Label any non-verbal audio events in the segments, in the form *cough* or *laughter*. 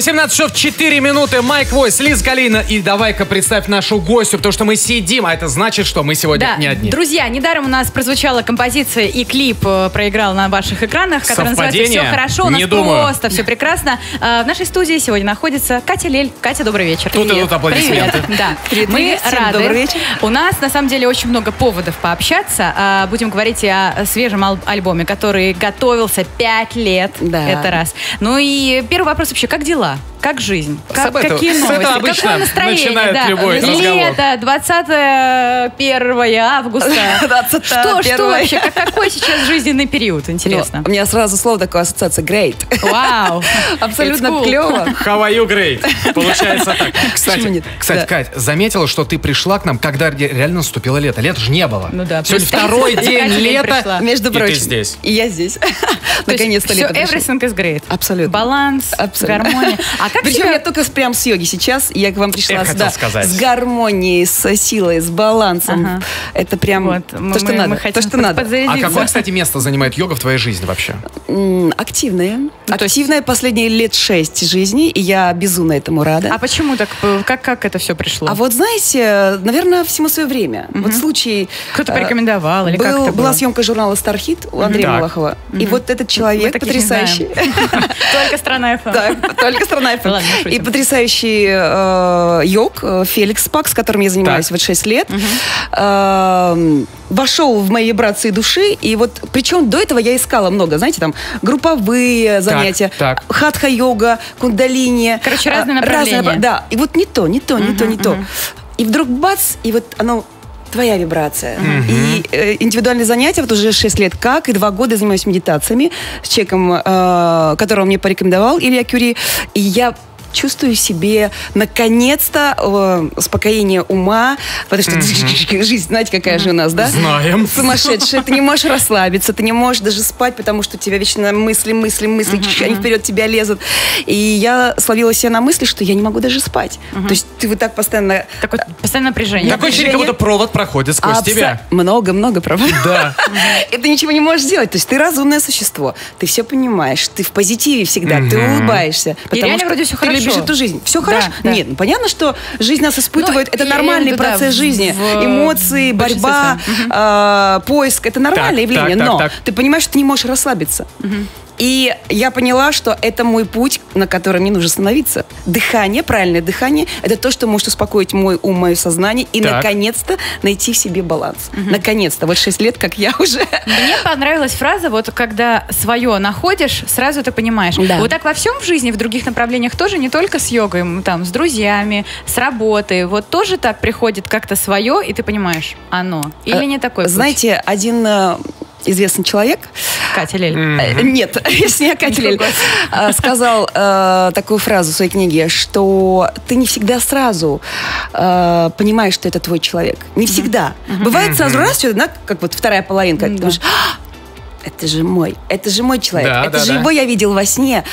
18 часов 4 минуты. Майк Войс, Лиз Галина. И давай-ка представь нашу гостью, потому что мы сидим, а это значит, что мы сегодня Да, не одни. друзья, недаром у нас прозвучала композиция и клип э, проиграл на ваших экранах, который называется «Все Совпадение? хорошо», у нас Не думаю. просто все прекрасно. Э, В нашей студии сегодня находится Катя Лель. Катя, добрый вечер. Тут идут аплодисменты. Привет. Да. Привет, Мы привет, рады. добрый вечер. У нас, на самом деле, очень много поводов пообщаться. А, Будем говорить о свежем ал- альбоме, который готовился пять лет. Да. Это раз. Ну и первый вопрос вообще, как дела? Villa. Как жизнь? Как- этого- какие новости? обычно Какое настроение? начинают да. любой разговор. Лето, 21 августа. *laughs* 21 Что, что вообще? Как- Какой сейчас жизненный период? Интересно. Ну, у меня сразу слово такое ассоциация great. Вау. *laughs* Абсолютно клево. *laughs* How are you, great? Получается так. Кстати, кстати. Кать, заметила, что ты пришла к нам, когда ре- реально наступило лето. Лета же не было. Ну да, Сегодня второй день лета. Между И ты прочим. здесь. И я здесь. Наконец-то все лето пришло. everything is great. Абсолютно. Баланс, Абсолютно. гармония. А как Причем себя- я только с- прям с йоги сейчас. Я к вам пришла Я сюда с гармонией, с силой, с балансом. Ага. Это прям Вот, мы- то, что мы- надо. мы хотим то, что надо. А какое, кстати, место занимает йога в твоей жизни вообще? М, Активная. Ну, то есть- Активная последние лет шесть жизни. И я безумно этому рада. А почему так? э, Как, как это все пришло? А вот знаете, наверное, всему свое время. Вот случай... Кто-то э, порекомендовал или как был- это было? Была съемка журнала «Стархит» у Андрея Так. Малахова. И вот этот человек потрясающий. *laughs* Только страна FM. Да, только страна Ладно. И потрясающий э, йог э, Феликс Пак, с которым я занимаюсь Так. вот 6 лет, э, вошел в мои вибрации души. И вот, причем до этого я искала много, знаете, там, групповые занятия, так. хатха-йога, кундалини. Короче, а, разные направления. направ- Да, и вот не то, не то, не то, не то. И вдруг бац, и вот оно твоя вибрация. И э, индивидуальные занятия, вот уже 6 лет как, и 2 года занимаюсь медитациями с человеком, э, которого мне порекомендовал Илья Кюри. И я чувствую себе наконец-то э, успокоение ума, потому что *laughs* жизнь, знаете, какая же у нас, да? Знаем. Сумасшедшая. Ты не можешь расслабиться, ты не можешь даже спать, потому что у тебя вечно мысли, мысли, мысли, они вперед тебя лезут. И я словила себя на мысли, что я не могу даже спать. То есть ты вот так постоянно... Такое постоянное напряжение. Такое ощущение, как будто провод проходит сквозь Абсо- тебя. Много-много, правда? Да. *laughs* И ты ничего не можешь сделать. То есть ты разумное существо. Ты все понимаешь. Ты в позитиве всегда. Ты улыбаешься. потому реально вроде ты хорошо. Любишь эту жизнь. Все Да, хорошо? да. Нет, ну понятно, что жизнь нас испытывает. Ну, это нормальный виду, да, процесс жизни. в Эмоции, борьба, а, поиск. Это нормальное Так, явление. так, так, Но так. ты понимаешь, что ты не можешь расслабиться. И я поняла, что это мой путь, на котором мне нужно становиться. Дыхание, правильное дыхание, это то, что может успокоить мой ум, мое сознание и, Так. наконец-то, найти в себе баланс. Наконец-то. Вот 6 лет, как я *laughs* уже Мне понравилась фраза, вот когда свое находишь, сразу ты понимаешь. Да. Вот так во всем в жизни, в других направлениях тоже, не только с йогой, там, с друзьями, с работы. Вот тоже так приходит как-то свое, и ты понимаешь, оно. Или не такой путь? Знаете, один э, известный человек, Катя Лель. э, нет, *laughs* если не Катя Лель, э, сказал э, такую фразу в своей книге, что ты не всегда сразу э, понимаешь, что это твой человек. Не всегда. Бывает сразу раз, что, как вот вторая половинка, ты Да. думаешь, «А, это же мой, это же мой человек, Да, это да, же да. его я видел во сне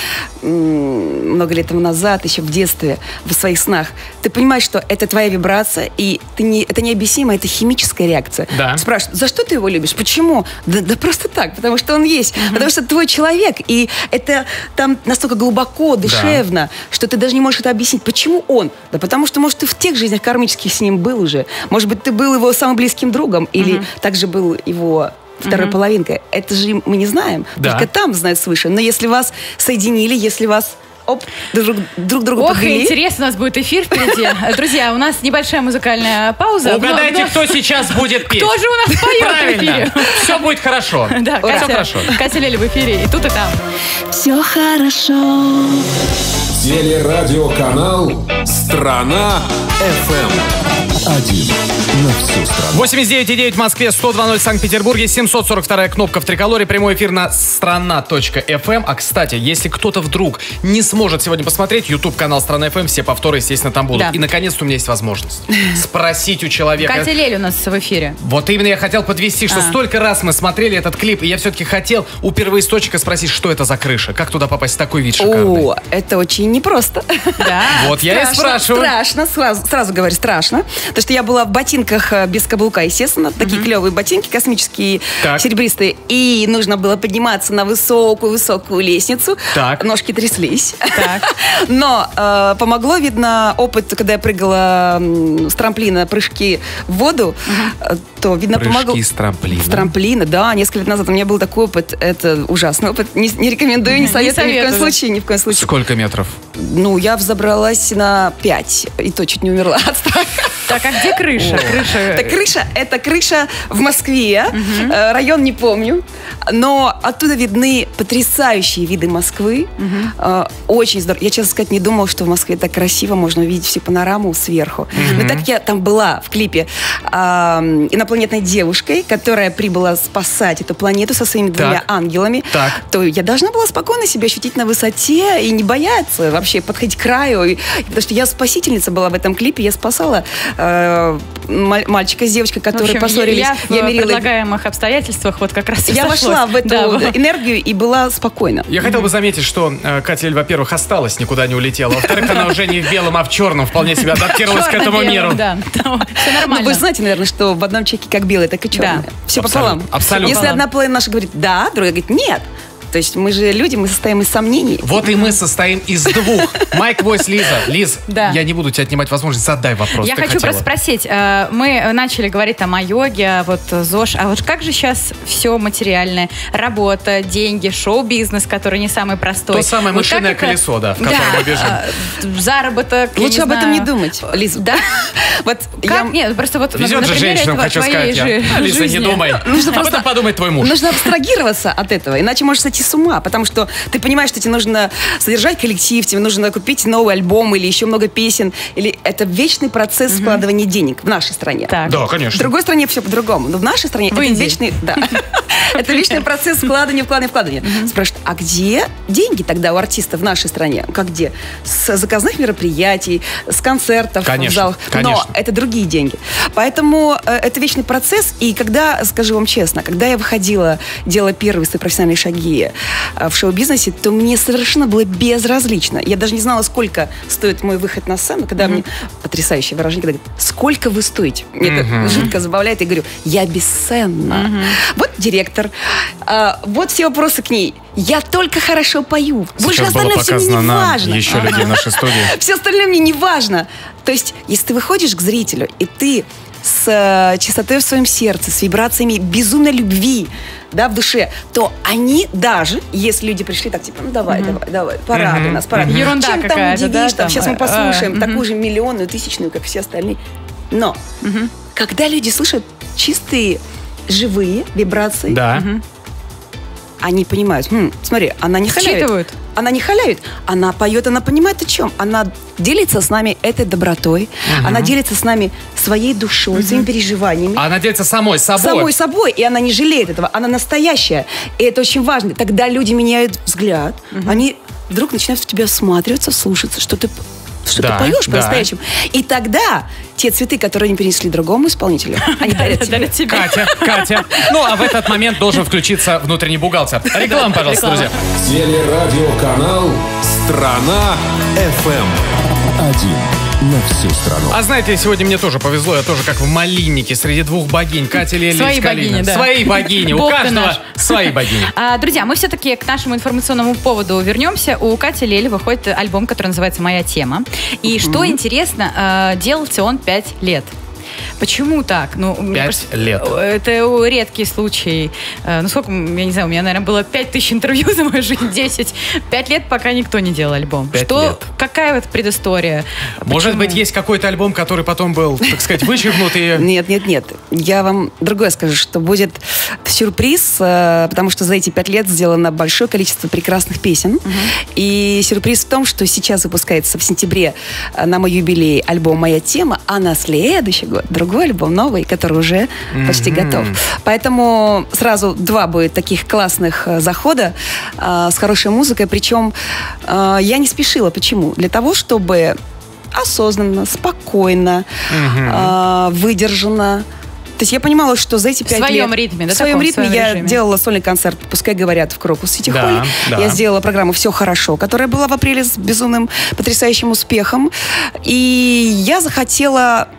много лет тому назад, еще в детстве, в своих снах. Ты понимаешь, что это твоя вибрация, и ты не, это необъяснимо, это химическая реакция. Да. Спрашивают, за что ты его любишь? Почему? Да, да просто так, потому что он есть, потому что твой человек, и это там настолько глубоко, душевно, что ты даже не можешь это объяснить. Почему он? Да потому что, может, ты в тех жизнях кармических с ним был уже. Может быть, ты был его самым близким другом, или также был его второй половинкой. Это же мы не знаем. Да. Только там знают свыше. Но если вас соединили, если вас оп, друг, друг другу Ох, подвели, интересно, у нас будет эфир впереди. *laughs* Друзья, у нас небольшая музыкальная пауза. Угадайте, Но- но- кто сейчас будет петь. Кто же у нас поет в Правильно. эфире? Все будет хорошо. *laughs* Да, Все Катя, хорошо. Катя Лель в эфире и тут, и там. все хорошо. Телерадиоканал «Страна FM. Один на всю страну. 89,9 в Москве, 102.0 в Санкт-Петербурге, 742 кнопка в триколоре, прямой эфир на страна.фм. А, кстати, если кто-то вдруг не сможет сегодня посмотреть, YouTube-канал Страна FM, все повторы, естественно, там будут. Да. И, наконец-то, у меня есть возможность *laughs* спросить у человека. Катя Лель у нас в эфире. Вот именно я хотел подвести, что А. столько раз мы смотрели этот клип, и я все-таки хотел у первоисточника спросить, что это за крыша, как туда попасть, такой вид шикарный. О, это очень непросто. Да. Вот я и спрашиваю. Страшно, сразу, сразу говорю, страшно. Потому что я была в ботинках э, без каблука, естественно. Такие клевые ботинки, космические, Так. серебристые. И нужно было подниматься на высокую-высокую лестницу. Так. Ножки тряслись. Так. *laughs* Но э, помогло, видно, опыт, когда я прыгала с трамплина прыжки в воду, э, то, видно, Прыжки помогло. с трамплина. С трамплина, да, несколько лет назад у меня был такой опыт. Это ужасный опыт. Не, не рекомендую, не Не советую ни в коем советую. случае, ни в коем случае. Сколько метров? Ну, я взобралась на 5, и то чуть не умерла от страха. Так, а где крыша? Крыша. Это крыша, это крыша в Москве, Э, район не помню, но оттуда видны потрясающие виды Москвы. Э, Очень здорово. Я, честно сказать, не думала, что в Москве так красиво можно увидеть всю панораму сверху. Но так как я там была в клипе а, инопланетной девушкой, которая прибыла спасать эту планету со своими двумя Так. ангелами, Так. то я должна была спокойно себя ощутить на высоте и не бояться вообще подходить к краю. И- потому что я спасительница была в этом клипе, я спасала э, маль- мальчика с девочкой, В которые общем, поссорились. Я в мерила их. предлагаемых обстоятельствах вот как раз и Я сошлось. вошла в эту Да, энергию и была спокойна. Я хотел бы заметить, что э, Катя Эль, во-первых, осталась, никуда не улетела. Во-вторых, она уже не в белом, а в черном вполне себя адаптировалась к этому миру. Да, все *laughs* Ну, нормально. вы знаете, наверное, что в одном чеке как белое, так и черное. Да. Все Абсолютно. пополам. Абсолютно. Если одна половина наша говорит «да», другая говорит «нет». То есть мы же люди, мы состоим из сомнений. Вот и мы состоим из двух. Майк Войс, Лиза. Лиз, Да. я не буду тебя отнимать возможность, задай вопрос. Я Ты хочу хотела. просто спросить, э, мы начали говорить там о йоге, а вот ЗОЖ, а вот как же сейчас все материальное? Работа, деньги, шоу-бизнес, который не самый простой. То самое Вот мышиное это- колесо, да, в котором мы бежим. э, заработок, Лучше об этом не думать, Лиз. Да? *laughs* Вот Как? я... Нет, просто вот Везет же женщинам, хочу сказать я. Лиза, не думай. Нужно Об просто- этом подумает твой муж. Нужно абстрагироваться от этого, иначе можешь сойти с ума, потому что ты понимаешь, что тебе нужно содержать коллектив, тебе нужно купить новый альбом или еще много песен, или это вечный процесс складывания денег в нашей стране. Так. Да, В конечно. другой стране все по-другому, но в нашей стране В это Индии. вечный, да, *laughs* это вечный процесс складывания, вкладывания, вкладывания. Спрашивают, а где деньги тогда у артиста в нашей стране? Как где? С заказных мероприятий, с концертов Конечно, в залах. конечно. Но это другие деньги. Поэтому э, это вечный процесс. И когда, скажу вам честно, когда я выходила, делала первые свои профессиональные шаги э, в шоу-бизнесе, то мне совершенно было безразлично. Я даже не знала, сколько стоит мой выход на сцену, когда мне потрясающее выражение, когда говорят, сколько вы стоите? Мне это жутко забавляет. Я говорю, я бесценна. Вот директор, а, вот все вопросы к ней. Я только хорошо пою. Больше Сейчас было остальное все мне не важно. еще людей нашей студии. *laughs* Все остальное мне не важно. То есть, если ты выходишь к зрителю, и ты с э, чистотой в своем сердце, с вибрациями безумной любви, да, в душе, то они даже, если люди пришли так, типа, ну давай, давай, давай, порадуй нас, порадуй. Ерунда Чем там удивишь, да, там, там, сейчас мы э, послушаем э, такую же миллионную, тысячную, как все остальные. Но, когда люди слышат чистые, живые вибрации, Да. они понимают, «Хм, смотри, она не халявит. Считывают. Она не халявит, она поет, она понимает о чем. Она делится с нами этой добротой, она делится с нами своей душой, своими переживаниями. Она делится самой собой. Самой собой, и она не жалеет этого, она настоящая. И это очень важно. Тогда люди меняют взгляд, они вдруг начинают в тебя всматриваться, слушаться, что ты что Да, ты поешь да. по-настоящему. И тогда те цветы, которые они перенесли другому исполнителю, *laughs* они дарят тебе. Катя, Катя. Ну, а в этот момент должен *laughs* включиться внутренний бухгалтер. Реклама, пожалуйста, реклама. друзья. Телерадиоканал «Страна FM». Один на всю страну. А знаете, сегодня мне тоже повезло, я тоже как в малиннике среди двух богинь. Катя Лелия Свои богини, да. Свои богини. У каждого свои богини. А, друзья, мы все-таки к нашему информационному поводу вернемся. У Кати Лели выходит альбом, который называется «Моя тема». И что интересно, э, делался он пять лет. Почему так? Ну, Пять кажется, лет. Это редкий случай. Э, Ну, сколько, я не знаю, у меня, наверное, было пять тысяч интервью *laughs* за мою жизнь, 10. Пять лет, пока никто не делал альбом. Пять что, лет. какая вот предыстория? Может Почему? быть, есть какой-то альбом, который потом был, так сказать, вычеркнут и... *laughs* Нет, нет, нет. Я вам другое скажу, что будет сюрприз, э, потому что за эти пять лет сделано большое количество прекрасных песен. И сюрприз в том, что сейчас выпускается в сентябре э, на мой юбилей альбом «Моя тема», а на следующий год другой альбом, новый, который уже почти готов. Поэтому сразу два будет таких классных э, захода э, с хорошей музыкой. Причем э, я не спешила. Почему? Для того, чтобы осознанно, спокойно, э, выдержанно То есть я понимала, что за эти пять своем лет... ритме, да, В своем таком, в ритме своем я режиме. делала сольный концерт, пускай говорят, в Крокус Сити Да, да. Я сделала программу «Все хорошо», которая была в апреле с безумным, потрясающим успехом. И я захотела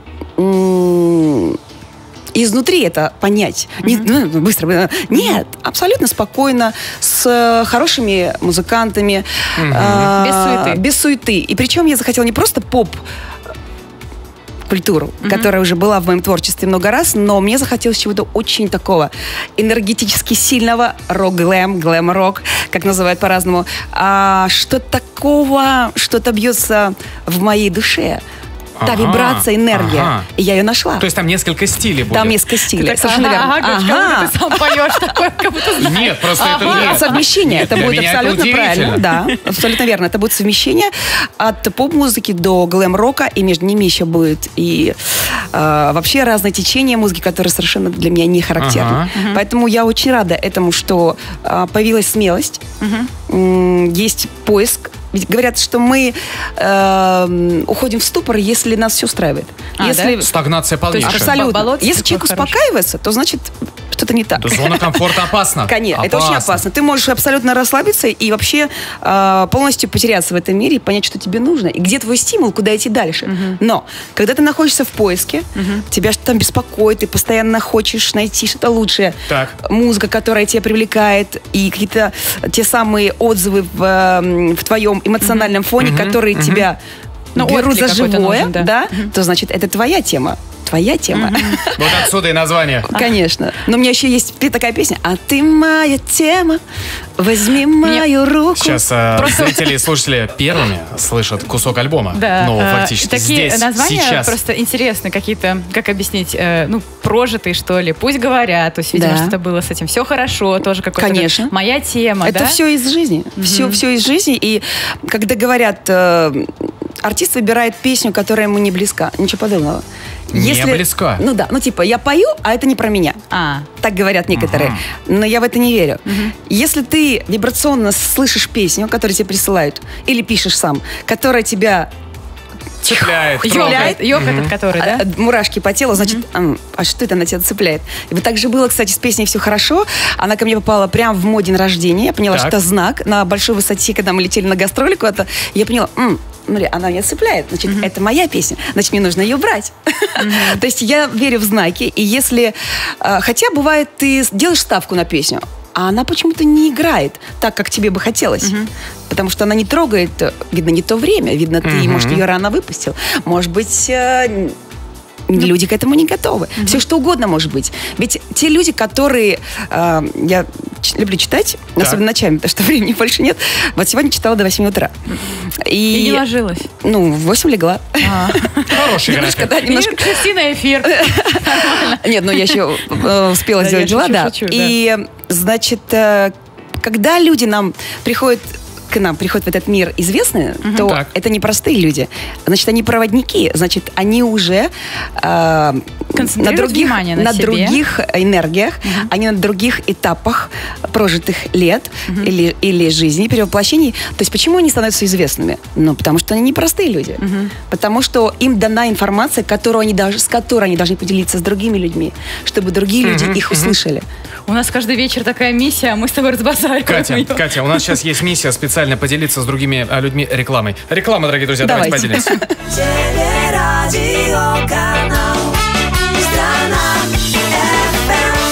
изнутри это понять. Не, ну, быстро. э, Нет, абсолютно спокойно, с хорошими музыкантами. а, Без суеты. Без суеты. И причем я захотела не просто поп культуру, которая уже была в моем творчестве много раз, но мне захотелось чего-то очень такого энергетически сильного рок-глэм, глэм-рок, как называют по-разному, а, что такого, что-то бьется в моей душе. Та Ага, вибрация, энергия. ага. И я ее нашла. То есть там несколько стилей будет. Там несколько стилей. Так, Совершенно ага, верно. ага, как будто ты сам поешь такое, как будто знаешь. Нет, просто это Ага. нет. Совмещение. Нет, это будет меня это абсолютно правильно. Да, абсолютно верно. Это будет совмещение от поп-музыки до глэм-рока, и между ними еще будет и э, вообще разные течения музыки, которые совершенно для меня не характерны. Ага. Поэтому я очень рада этому, что э, появилась смелость, М, есть поиск. Ведь говорят, что мы э, уходим в ступор, если нас все устраивает. А, если Стагнация полнейшая. Абсолютно. Если человек хорошее. успокаивается, то значит что-то не так. Да, зона комфорта опасна. *laughs* Конечно, это очень опасно. Ты можешь абсолютно расслабиться и вообще э, полностью потеряться в этом мире и понять, что тебе нужно, и где твой стимул, куда идти дальше. Но когда ты находишься в поиске, тебя что-то там беспокоит, ты постоянно хочешь найти что-то лучшее. Так. Музыка, которая тебя привлекает, и какие-то те самые отзывы в, э, в твоем эмоциональном фоне, которые тебя Ну, берут отклик за живое, нужен, да. да, то значит, это твоя тема. Твоя тема. Вот отсюда и название. *laughs* Конечно. Но у меня еще есть такая песня. А ты моя тема, возьми мою руку. Сейчас э, зрители и слушатели первыми слышат кусок альбома. Да, Ну, фактически такие здесь, названия сейчас. просто интересны, какие-то, как объяснить, э, ну, прожитые, что ли. Пусть говорят, то есть, видимо, Да. что-то было с этим. Все хорошо, тоже какой-то Конечно. моя тема, Это да? все из жизни. Все, все из жизни. И когда говорят, э, артист выбирает песню, которая ему не близка. Ничего подобного. Не близка? Ну да, ну типа, я пою, а это не про меня. А, Так говорят некоторые. Но я в это не верю. Если ты вибрационно слышишь песню, которую тебе присылают, или пишешь сам, которая тебя Цепляет, ёкает, трогает. ёк этот, который, да? а, а, мурашки по телу, значит, ам, а что это на тебя цепляет? И вот так же было, кстати, с песней «Все хорошо». Она ко мне попала прямо в мой день рождения. Я поняла, Так. что это знак на большой высоте, когда мы летели на гастроли куда-то. Я поняла, «М, смотри, она меня цепляет. Значит, это моя песня. Значит, мне нужно ее брать. *laughs* То есть я верю в знаки. И если... а, Хотя бывает, ты делаешь ставку на песню, а она почему-то не играет так, как тебе бы хотелось. Потому что она не трогает, э, видно, не то время. Видно, ты, может, ее рано выпустил. Может быть, э, люди к этому не готовы. Все что угодно может быть. Ведь те люди, которые... э, я люблю читать, Так. особенно ночами, потому что *laughs* времени больше нет. Вот сегодня читала до 8 утра. И не И, ложилась. ну, в 8 легла. Хороший Немножко, график. да, И немножко. шести на эфир. *laughs* Нет, ну я еще э, успела сделать дела, да. И, значит, э, когда люди нам приходят к нам приходят в этот мир известные, то Так. это не простые люди. Значит, они проводники, значит, они уже э, на других, внимание на себе. других энергиях, они на других этапах прожитых лет или, или жизни, перевоплощений. То есть почему они становятся известными? Ну, потому что они не простые люди. Потому что им дана информация, которую они даже, с которой они должны поделиться с другими людьми, чтобы другие люди их услышали. У нас каждый вечер такая миссия, а мы с тобой разбазариваем Катя, её. Катя, у нас сейчас есть миссия специально поделиться с другими а, людьми рекламой. Реклама, дорогие друзья, давайте, Давайте. поделимся.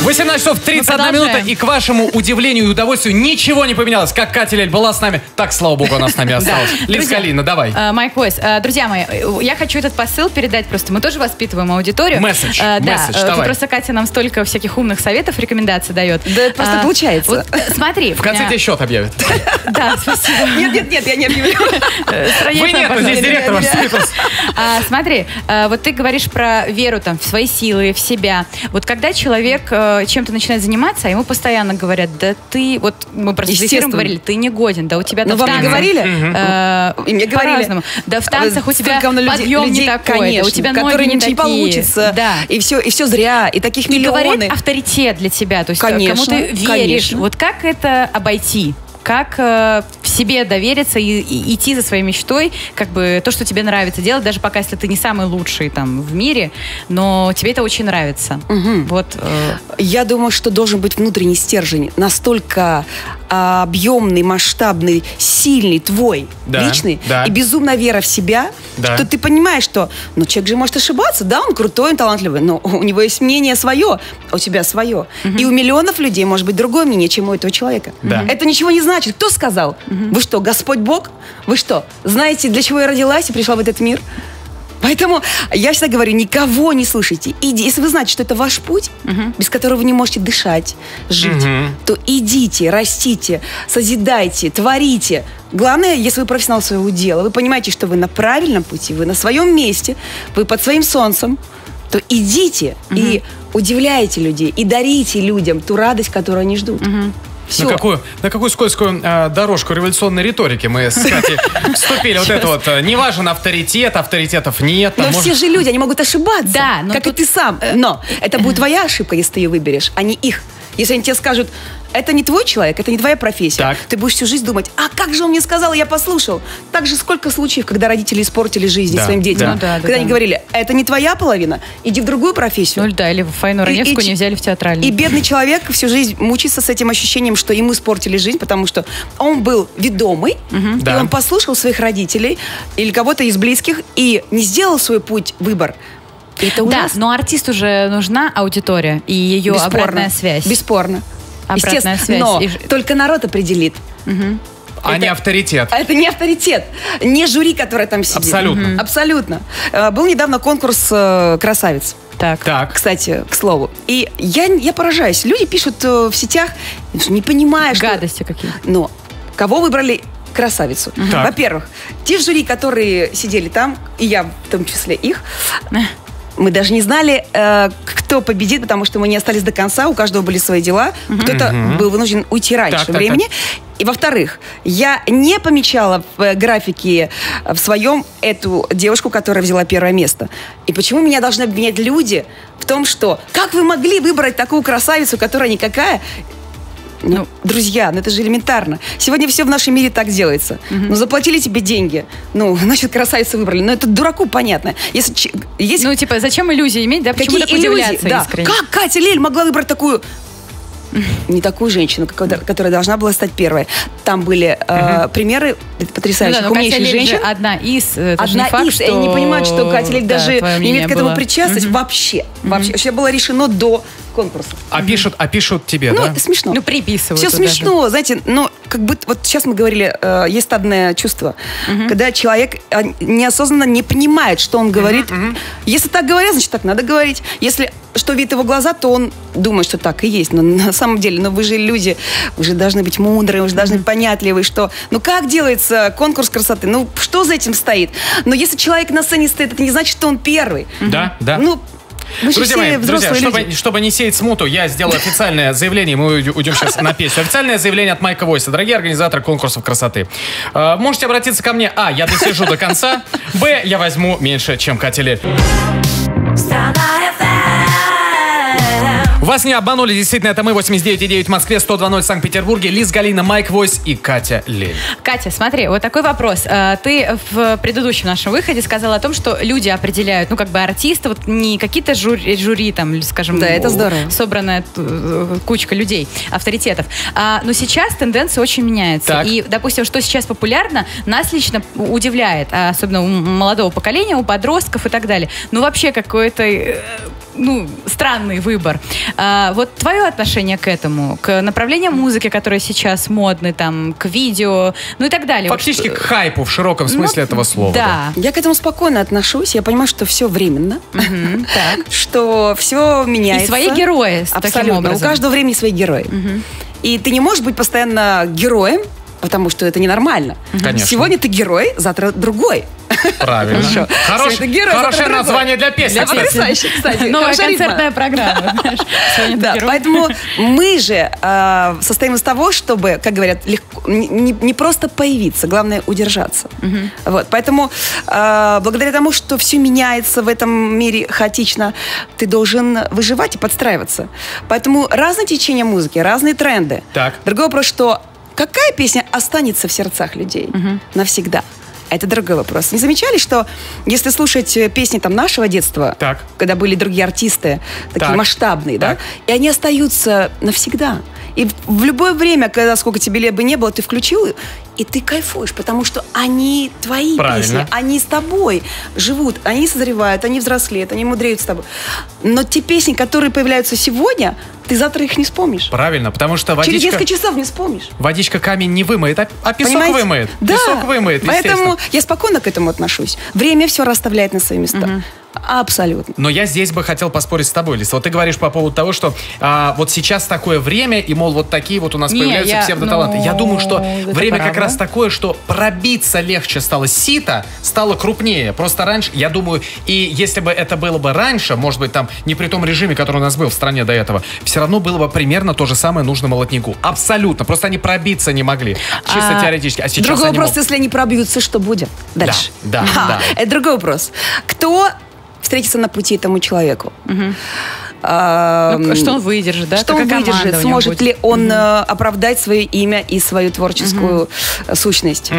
18 часов 31 Мы минута, и к вашему удивлению и удовольствию ничего не поменялось. Как Катя Лель была с нами, так, слава богу, она с нами *laughs* осталась. Лиз Калина, давай. э, Майк Войс, э, друзья мои, э, я хочу этот посыл передать просто. Мы тоже воспитываем аудиторию. Месседж, Да, месседж, тут просто Катя нам столько всяких умных советов, рекомендаций дает. Да это просто получается. смотри. В конце тебе счет объявят. *laughs* Да, спасибо. Нет, нет, нет, я не объявлю. Вы нет, здесь директор ваш. А, смотри, вот ты говоришь про веру там, в свои силы, в себя. Вот когда человек э, чем-то начинает заниматься, а ему постоянно говорят, да ты, вот мы просто с эфиром говорили, ты не годен, да у тебя Но там в вам не говорили? э, И мне говорили. Да в танцах у тебя людей- подъем не такой, да у тебя ноги не не получится. Да. И все, и все зря. И таких И миллионы. говорит авторитет для тебя, то есть э, Конечно, кому ты веришь. конечно. Вот как это обойти? Как э, в себе довериться и, и идти за своей мечтой, как бы то, что тебе нравится делать, даже пока если ты не самый лучший там в мире, но тебе это очень нравится. Вот. э, Я думаю, что должен быть внутренний стержень настолько а, объемный, масштабный, сильный, твой, Да, личный, да. и безумная вера в себя, Да. что ты понимаешь, что ну, человек же может ошибаться, да, он крутой, он талантливый, но у него есть мнение свое, а у тебя свое. И у миллионов людей может быть другое мнение, чем у этого человека. Да. Это ничего не значит. Кто сказал? Вы что, Господь Бог? Вы что, знаете, для чего я родилась и пришла в этот мир? Поэтому я всегда говорю, никого не слушайте. Иди, если вы знаете, что это ваш путь, без которого вы не можете дышать, жить, то идите, растите, созидайте, творите. Главное, если вы профессионал своего дела, вы понимаете, что вы на правильном пути, вы на своем месте, вы под своим солнцем, то идите и удивляйте людей, и дарите людям ту радость, которую они ждут. Все. На какую, на какую скользкую э, дорожку революционной риторики мы с Катей *laughs* вступили? Вот это вот, э, не важен авторитет, авторитетов нет. там, Но все же люди, они могут ошибаться. Да, как и ты сам. Но это будет твоя ошибка, если ты ее выберешь, а не их. Если они тебе скажут, это не твой человек, это не твоя профессия, Так. ты будешь всю жизнь думать, а как же он мне сказал, я послушал. Так же сколько случаев, когда родители испортили жизнь Да, своим детям. да. Ну да, да, когда они да. говорили, это не твоя половина, иди в другую профессию. Ну да, или в Фаину И- Раневскую и не взяли в театральный. И бедный человек всю жизнь мучится с этим ощущением, что ему испортили жизнь, потому что он был ведомый, и Да. он послушал своих родителей или кого-то из близких и не сделал свой путь, выбор. Это Да, но артисту же нужна аудитория и ее Бесспорно. обратная связь. Бесспорно. Обратная Естественно, связь. Но И только народ определит. А не авторитет. А это не авторитет, не жюри, которое там сидит. Абсолютно. Мгм. Абсолютно. Э, Был недавно конкурс э, «Красавиц». Так. Так. Кстати, к слову. И я, я поражаюсь. Люди пишут э, в сетях, не понимая, что... Гадости какие. Но кого выбрали красавицу? Так. Во-первых, те жюри, которые сидели там, и я в том числе их, *laughs* мы даже не знали, э, кто победит, потому что мы не остались до конца, у каждого были свои дела. Кто-то был вынужден уйти раньше Так, так, времени. И во-вторых, я не помечала в э, графике э, в своем эту девушку, которая взяла первое место. И почему меня должны обвинять люди в том, что как вы могли выбрать такую красавицу, которая никакая? Ну, друзья, ну это же элементарно. Сегодня все в нашем мире так делается. Ну, заплатили тебе деньги. Ну, *laughs* значит, красавицу выбрали. Но это дураку понятно. Если есть Ну, типа, зачем иллюзии иметь, да? Почему какие иллюзии? Да. искренне? Как Катя Лель могла выбрать такую *laughs* не такую женщину, которая должна была стать первой. Там были э, примеры Ну потрясающих, да, но Катя умнейших же женщин. одна из. Это же Одна не факт, из, и что... они не понимают, что Катя Лель Да, даже не имеет к этому было. причастность вообще. Вообще. Все было решено до конкурса. А пишут, а пишут тебе, Ну, да? смешно. Ну, приписывают Все смешно, знаете, но как бы вот сейчас мы говорили, э, есть стадное чувство, когда человек э, неосознанно не понимает, что он говорит. Если так говорят, значит так надо говорить. Если что видит его глаза, то он думает, что так и есть. Но на самом деле, ну вы же люди, вы же должны быть мудрые, вы же должны быть понятливые, что... Ну как делается конкурс красоты? Ну что за этим стоит? Но если человек на сцене стоит, это не значит, что он первый. Да, да. Ну, же Друзья мои, друзья, чтобы, чтобы не сеять смуту, я сделаю официальное заявление, мы уйдем- сейчас на песню. Официальное заявление от Майка Войса. Дорогие организаторы конкурсов красоты. Э, можете обратиться ко мне. А, я досижу до конца. Б, я возьму меньше, чем Лель. Страна FM. Вас не обманули, действительно, это мы, 89,9 в Москве, 102.0 в Санкт-Петербурге, Лиз Галина, Майк Войс и Катя Лель. Катя, смотри, вот такой вопрос. Э, Ты в предыдущем нашем выходе сказала о том, что люди определяют, ну, как бы артисты, вот не какие-то жюри, жюри там, скажем, Да, это здорово. собранная э, кучка людей, авторитетов. А, но сейчас тенденция очень меняется. Так. И, допустим, что сейчас популярно, нас лично удивляет, а особенно у молодого поколения, у подростков и так далее. Ну, вообще какой-то, э, ну, странный выбор. А, вот твое отношение к этому, к направлению музыки, которые сейчас модны, там, к видео, ну и так далее. Вот Фактически что- к хайпу в широком смысле Ну, этого слова. Да. Я к этому спокойно отношусь. Я понимаю, что все временно. *laughs* Так. что все меняется. И свои герои Абсолютно. У каждого времени свои герои. И ты не можешь быть постоянно героем, потому что это ненормально. Конечно. Сегодня ты герой, завтра другой. Правильно. Хорошо. Хорош- Сегодня герой, хорошее название для песни. Кстати. потрясающе, кстати. Новая Хорошая рифма. концертная программа. *laughs* Да, поэтому мы же э, состоим из того, чтобы, как говорят, легко, не, не- просто появиться, главное удержаться. Вот, поэтому э, благодаря тому, что все меняется в этом мире хаотично, ты должен выживать и подстраиваться. Поэтому разные течения музыки, разные тренды. Так. Другой вопрос, что какая песня останется в сердцах людей навсегда? Это другой вопрос. Не замечали, что если слушать э, песни там нашего детства, Так. когда были другие артисты, такие Так. масштабные, Так. да, и они остаются навсегда. И в- в любое время, когда сколько тебе лет бы не было, ты включил, и ты кайфуешь, потому что они твои Правильно. песни, они с тобой живут, они созревают, они взрослеют, они мудреют с тобой. Но те песни, которые появляются сегодня, ты завтра их не вспомнишь. Правильно, потому что Через водичка, несколько часов не вспомнишь. водичка камень не вымоет, а, а песок Понимаете? вымоет. Да. Песок вымоет, Поэтому я спокойно к этому отношусь. Время все расставляет на свои места. Абсолютно. Но я здесь бы хотел поспорить с тобой, Лиса. Вот ты говоришь по поводу того, что а, вот сейчас такое время, и, мол, вот такие вот у нас Не, появляются я- псевдоталанты. ну, я думаю, что время как правда. раз такое, что пробиться легче стало. Сито стало крупнее. Просто раньше, я думаю, и если бы это было бы раньше, может быть, там, не при том режиме, который у нас был в стране до этого, все равно было бы примерно то же самое нужно молотнику. Абсолютно. Просто они пробиться не могли. Чисто А, теоретически. А сейчас другой вопрос, могут. если они пробьются, что будет дальше? да, Ага, да. Это другой вопрос. Кто встретится на пути этому человеку? А, Ну, что он выдержит, да? Что он выдержит? Сможет будет? ли он э, оправдать свое имя и свою творческую э, сущность?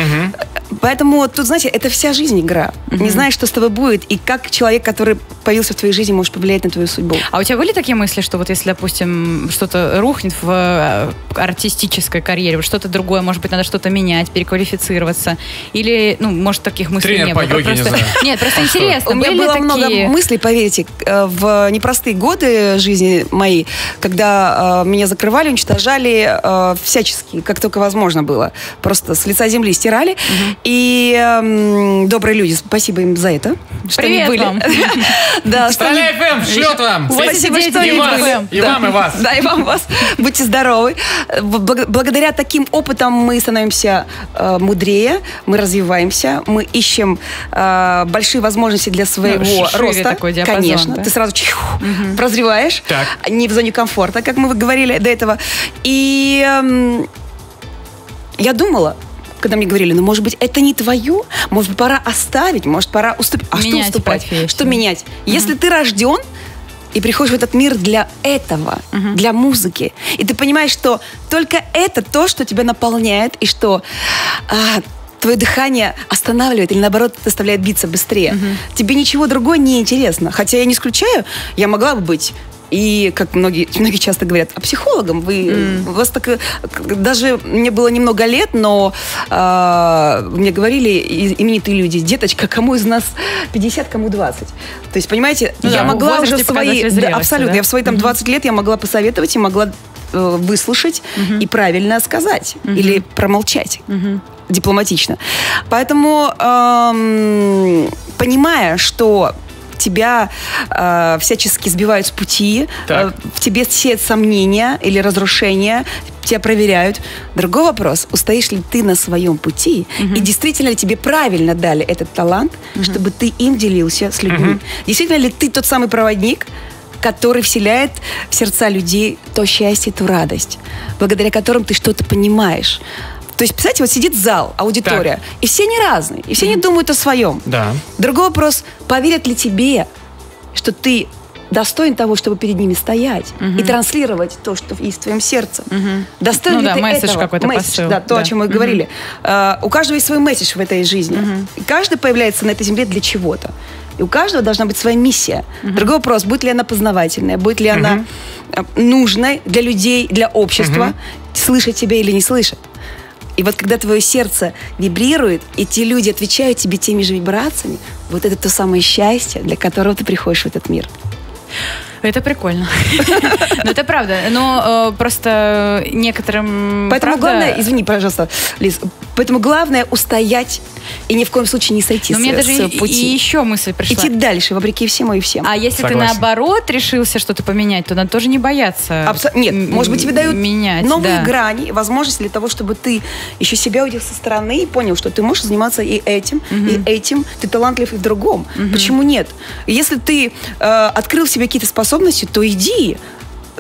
Поэтому тут, знаете, это вся жизнь игра. Не знаешь, что с тобой будет, и как человек, который появился в твоей жизни, может повлиять на твою судьбу. А у тебя были такие мысли, что вот если, допустим, что-то рухнет в э, артистической карьере, вот что-то другое, может быть, надо что-то менять, переквалифицироваться? Или, ну, может, таких мыслей Тренер не по было? йоге, не Просто- знаю. *laughs* Нет, просто А интересно, У меня было такие... много мыслей, поверьте, э, в непростые годы жизни моей, когда э, меня закрывали, уничтожали всячески, как только возможно было. Просто с лица земли стирали. И эм, добрые люди, спасибо им за это. Что они Привет были. вам. *laughs* Да, Страна FM шлет вам. Спасибо, что И они вас, были. и вам, и вас. Да, и вам вас. Будьте здоровы. Бл- Благодаря таким опытам мы становимся э, мудрее, мы развиваемся, мы ищем э, большие возможности для своего Ну, роста. такой диапазон, Конечно. да? Ты сразу чих, прозреваешь. Так. Не в зоне комфорта, как мы говорили до этого. И эм, я думала, когда мне говорили, ну, может быть, это не твое, может пора оставить, может, пора уступить. А Менять что уступать? профессию. Что менять? Если ты рожден и приходишь в этот мир для этого, для музыки, и ты понимаешь, что только это то, что тебя наполняет, и что а, твое дыхание останавливает или наоборот заставляет биться быстрее. Тебе ничего другое не интересно. Хотя я не исключаю, я могла бы быть и, как многие, *laughs* многие часто говорят, а психологом вы, у вас так, э, даже мне было немного лет, но а, мне говорили именитые люди, деточка, кому из нас 50, кому 20. То есть, понимаете, Ну я да, могла уже свои, да, абсолютно, да? я в свои там 20 лет я могла посоветовать и могла э, выслушать и правильно сказать или промолчать дипломатично. Поэтому, эм, понимая, что тебя э, всячески сбивают с пути, Так. э, в тебе сеют сомнения или разрушения, тебя проверяют. Другой вопрос, устоишь ли ты на своем пути, и действительно ли тебе правильно дали этот талант, чтобы ты им делился с людьми. Действительно ли ты тот самый проводник, который вселяет в сердца людей то счастье, ту радость, благодаря которым ты что-то понимаешь. То есть, представьте, вот сидит зал, аудитория, и все они разные, и все они думают о своем. Да. Другой вопрос, поверят ли тебе, что ты достоин того, чтобы перед ними стоять и транслировать то, что есть в твоем сердце. Достоин Ну ли да, ты месседж этого? какой-то, Месседж, посыл, Да, то, да. о чем мы говорили. А, у каждого есть свой месседж в этой жизни. И каждый появляется на этой земле для чего-то. И у каждого должна быть своя миссия. Другой вопрос, будет ли она познавательная, будет ли она э, нужной для людей, для общества, слышать тебя или не слышать. И вот когда твое сердце вибрирует, и те люди отвечают тебе теми же вибрациями, вот это то самое счастье, для которого ты приходишь в этот мир. Это прикольно. *laughs* Ну, это правда. Но э, просто некоторым... Поэтому главное, извини, пожалуйста, Лиз, поэтому главное устоять и ни в коем случае не сойти Но с, мне даже с и, и пути. еще мысль пришла. Идти дальше, вопреки всему и всем. А если Согласен. ты наоборот решился что-то поменять, то надо тоже не бояться. Абсо- Нет, может быть, тебе дают менять, новые да. грани, возможности для того, чтобы ты еще себя увидел со стороны и понял, что ты можешь заниматься и этим, и этим. Ты талантлив и в другом. Почему нет? Если ты э, открыл в себе какие-то способности, то иди,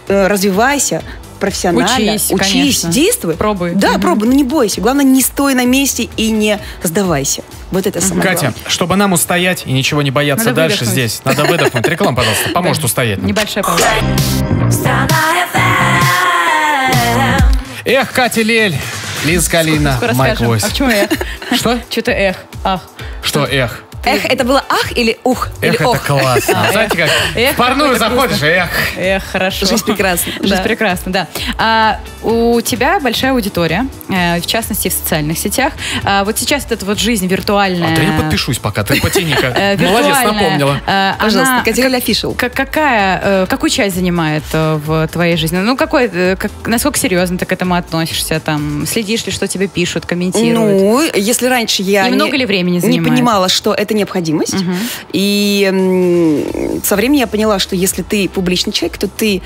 э, развивайся профессионально, Учись, учись, конечно. действуй. Пробуй. Да, Мгм. пробуй, но не бойся. Главное, не стой на месте и не сдавайся. Вот это самое Катя, главное. чтобы нам устоять и ничего не бояться Надо дальше выдохнуть. здесь, надо выдохнуть. Реклама, пожалуйста, поможет устоять. нам. Небольшая пауза. FM. Эх, Катя Лель, Лиз Калина, Майк. Войс. А почему эх? Что? Что-то эх. Ах. Что эх? Эх, это было ах или ух? Эх, или это ох? классно. *laughs* Знаете как? Эх, В парную заходишь, эх. Эх, хорошо. Жизнь *laughs* прекрасна. Жизнь Да. прекрасна, да. А, у тебя большая аудитория, э, в частности, в социальных сетях. А, вот сейчас вот эта вот жизнь виртуальная. А то я подпишусь пока, ты потяни-ка. *laughs* э, Молодец, виртуальная, напомнила. э, Пожалуйста, офишал. Как- какая, какую часть занимает в твоей жизни? Ну, какой, как, насколько серьезно ты к этому относишься? Там, следишь ли, что тебе пишут, комментируют? Ну, если раньше я И много не, ли времени не занимает? понимала, что это необходимость, и м, со временем я поняла, что если ты публичный человек, то ты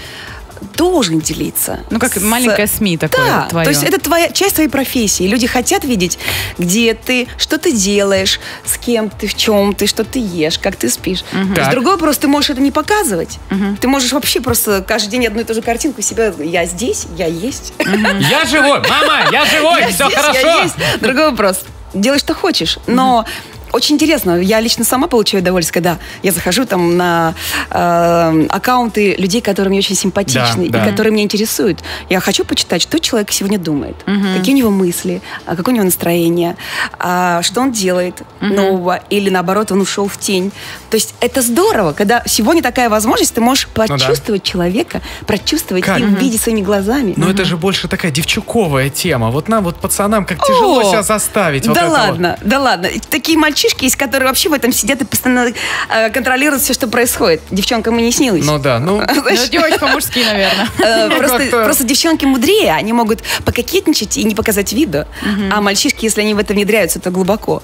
должен делиться. Ну, как с- маленькое СМИ такое Да, твое. то есть это твоя часть твоей профессии. Люди хотят видеть, где ты, что ты делаешь, с кем ты, в чем ты, что ты ешь, как ты спишь. То Так. есть другой вопрос, ты можешь это не показывать. Ты можешь вообще просто каждый день одну и ту же картинку себя, я здесь, я есть. Я живой, мама, я живой, *laughs* все Здесь я хорошо. есть. Другой вопрос. Делай, что хочешь. Но очень интересно. Я лично сама получаю удовольствие, когда я захожу там на э, аккаунты людей, которые мне очень симпатичны Да, да. и которые меня интересуют. Я хочу почитать, что человек сегодня думает, какие у него мысли, а какое у него настроение, а что он делает нового, или наоборот, он ушел в тень. То есть это здорово, когда сегодня такая возможность, ты можешь Ну да. почувствовать человека, прочувствовать Как? и увидеть своими глазами. Но это же больше такая девчуковая тема. Вот нам, вот пацанам, как тяжело О, себя заставить. вот Да вот. ладно, да ладно. Такие мальчишки есть, которые вообще в этом сидят и постоянно э, контролируют все, что происходит. Девчонкам и не снилось. Ну да, ну... *laughs* Это очень по-мужски, наверное. *laughs* Просто, девчонки мудрее, они могут пококетничать и не показать виду. А мальчишки, если они в это внедряются, то глубоко.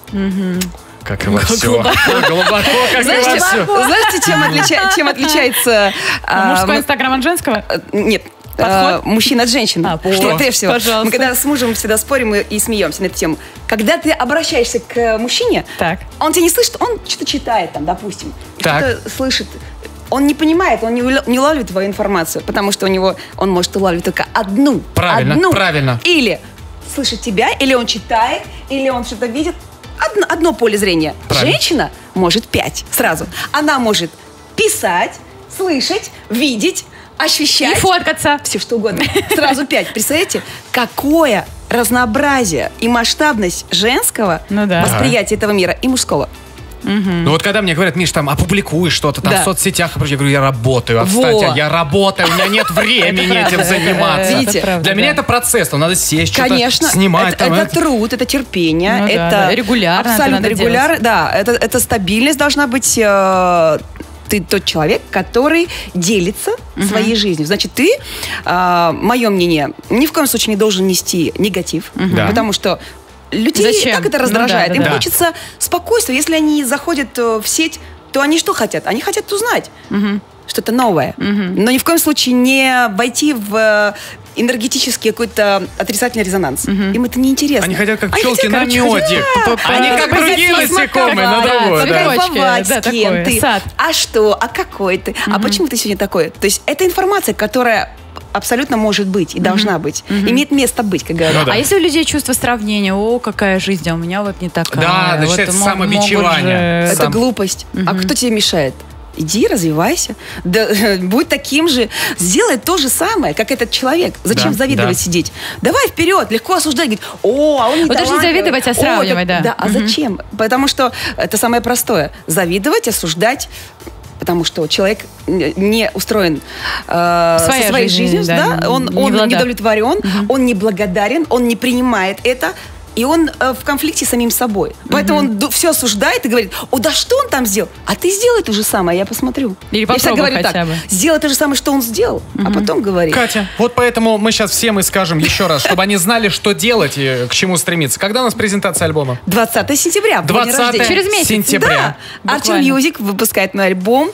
Как и во все. Глубоко, как и Знаете, во все. знаете, чем, отлича- чем отличается... а, Мужской м- инстаграм от женского? э, Нет. Подход? э, Мужчина от женщины. А, что прежде всего. пожалуйста. Мы когда с мужем всегда спорим и, и смеемся на эту тему. Когда ты обращаешься к э, мужчине, Так. он тебя не слышит, он что-то читает там, допустим. Что-то слышит. Он не понимает, он не, не улавливает твою информацию, потому что у него он может улавливать только одну. Правильно, одну. правильно. Или слышит тебя, или он читает, или он что-то видит. Одно, одно поле зрения. Правильно. Женщина может пять сразу. Она может писать, слышать, видеть, ощущать. И фоткаться. Все что угодно. Сразу пять. Представляете, какое разнообразие и масштабность женского Ну да. восприятия этого мира и мужского. Ну вот когда мне говорят, Миш, там, опубликуй что-то там Да. в соцсетях, я говорю, я работаю, Во. отстаньте, я работаю, у меня нет времени этим заниматься. э, Видите? Для меня это процесс, там надо сесть, что-то Конечно, снимать. это, это труд, это терпение, Ну это регулярно абсолютно регулярно, да, это, это стабильность должна быть. Э, ты тот человек, который делится своей жизнью. Значит, ты, мое мнение, ни в коем случае не должен нести негатив, Да. потому что людей Зачем? так это Ну раздражает. да, да, Им да. хочется спокойствия. Если они заходят э, в сеть, то они что хотят? Они хотят узнать что-то новое. Но ни в коем случае не войти в э, энергетический какой-то отрицательный резонанс. Им это неинтересно. Они хотят как пчелки на меде. Они как другие насекомые на другое. с кем ты. А что? А какой ты? А почему ты сегодня такой? То есть это информация, которая абсолютно может быть и должна быть. Имеет место быть, как говорят. Ну да. А если у людей чувство сравнения, о, какая жизнь, а у меня вот не такая. Да, Вот начинается мо- самобичевание. же- Это Сам. глупость. А кто тебе мешает? Иди, развивайся. Да, будь таким же. Сделай то же самое, как этот человек. Зачем Да, завидовать да. сидеть? Давай вперед, легко осуждать. Говорит, о, а он не Вот даже не завидовать, а О, сравнивать, так- да. а зачем? Потому что это самое простое. Завидовать, осуждать, потому что человек не устроен э, Своя со своей жизнь, жизнью, да, да, он, не он влада. недовлетворен, он не благодарен, он не принимает это, и он э, в конфликте с самим собой. Поэтому он все осуждает и говорит, о, да что он там сделал? А ты сделай то же самое, я посмотрю. Или я всегда говорю хотя так, бы. сделай то же самое, что он сделал, а потом говори. Катя, вот поэтому мы сейчас всем и скажем еще раз, чтобы они знали, что делать и к чему стремиться. Когда у нас презентация альбома? 20 сентября. был день 20 рождения. Через месяц. сентября. Да, Archer. Music выпускает мой альбом.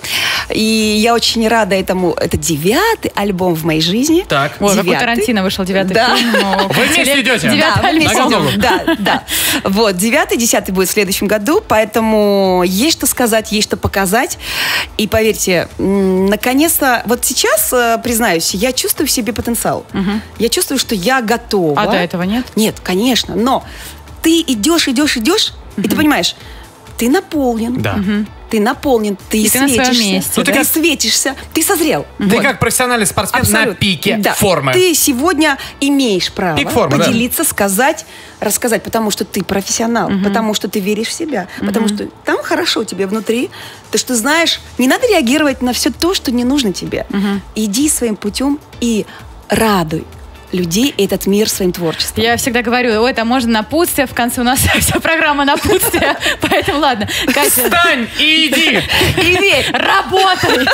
И я очень рада этому. Это девятый альбом в моей жизни. Так. Ой, как у. Тарантино вышел девятый Да. фильм. Вы вместе идете? Девятый Да, альбом. Альбом. Да, да. Вот, девятый, десятый будет в следующем году, поэтому есть что сказать, есть что показать. И поверьте, наконец-то, вот сейчас, э, признаюсь, я чувствую в себе потенциал. Я чувствую, что я готова. А до этого нет? Нет, конечно, но ты идешь, идешь, идешь, и ты понимаешь, ты наполнен. Да. Ты наполнен, ты И ты на светишься. месте, Ну, ты ты как- светишься, ты созрел. Ты Вот. как профессиональный спортсмен на Абсолютно. пике Да. формы. Ты сегодня имеешь право Пик формы, да. поделиться, сказать, рассказать, потому что ты профессионал, потому что ты веришь в себя, потому что там хорошо тебе внутри, то что знаешь, не надо реагировать на все то, что не нужно тебе. Иди своим путем и радуй людей и этот мир своим творчеством. Я всегда говорю, ой, там можно напутствие, в конце у нас *laughs* вся программа напутствие, *laughs* поэтому ладно. Катя, Встань и иди! *laughs* И верь! работай!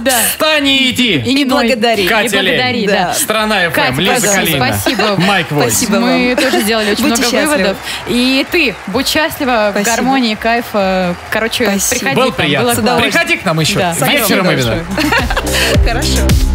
Да. Встань и иди! И не благодари. И Катя Лень. благодари, Да. да. Страна ФМ, Катя, Лиза Калина. спасибо. Майк Войс. Спасибо. Мы тоже сделали очень Будьте много счастливы. выводов. И ты, будь счастлива, в Спасибо. гармонии, кайфа. Короче, Спасибо. приходи. Был к нам, приятно. Приходи к нам еще. Да, Вечером именно. Хорошо.